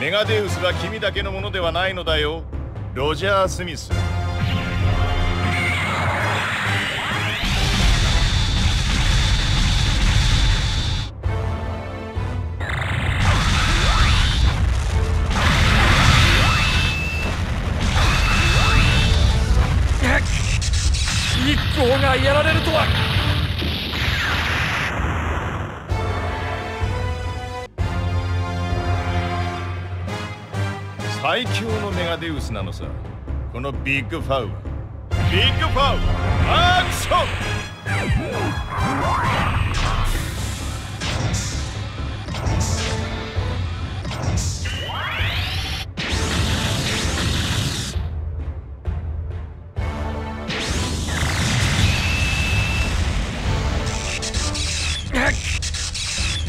メガデウスは君だけのものではないのだよ。ロジャー・スミス。一行がやられるとは。最強のメガデウスなのさ。このビッグファウビッグファウアクション。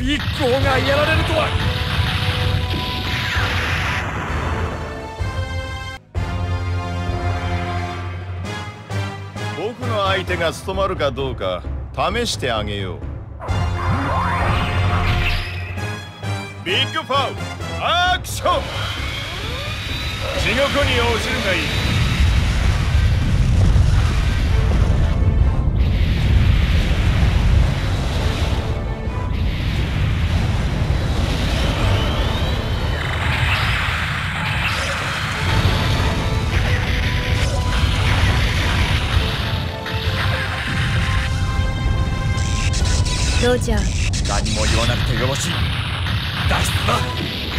一行がやられるとは。僕の相手が務まるかどうか試してあげよう。ビッグファウアクション。地獄に応じるがいい。ロジャー何も言わなくてよろしい。脱出だ。